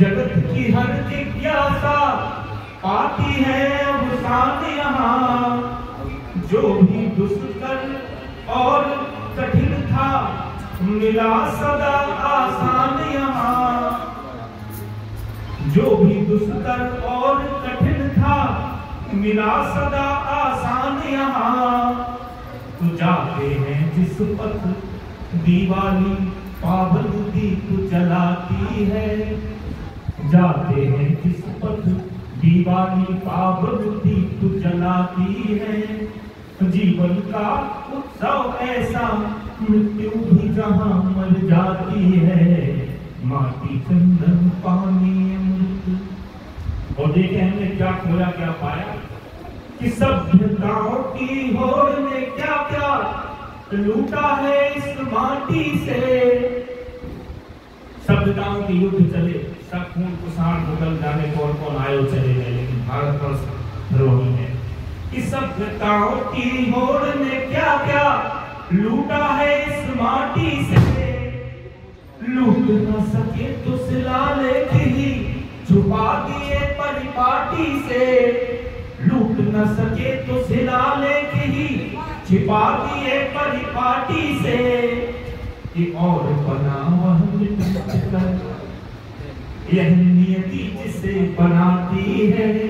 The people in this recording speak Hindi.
जगत की हर जिज्ञासा पाती है अवसान यहाँ। जो भी दुष्कर और कठिन था, मिला सदा आसान यहाँ। जो भी दुष्कर और कठिन था, मिला सदा आसान यहाँ। तो जाते हैं जिस पथ दीवाली पावन दीप जलाती है। जाते हैं जिस पथ दीवाली पावन दीप जलाती है। जीवन का उत्सव ऐसा, मृत्यु भी जहाँ मर जाती है। माटी, चंदन, पानी और देखे हमने क्या खोया, क्या पाया? कि सभ्यताओं की होड़ ने क्या क्या लूटा है इस माटी से। सभ्यताओं के युद्ध चले, सब खून कुसाण मुगल जाने कौन कौन आयो चले गए, लेकिन भारत वर्ष द्रोही है। कि सभ्यताओं की होड़ ने क्या क्या लूटा है इस माटी से? लूट न सके तो सिला लेके ही छुपा दिए परिपाटी से। लूट न सके तो सिला लेके ही छिपा दिए परिपाटी से। कि और बना वह मिट कर यह नियति जिसे बनाती है।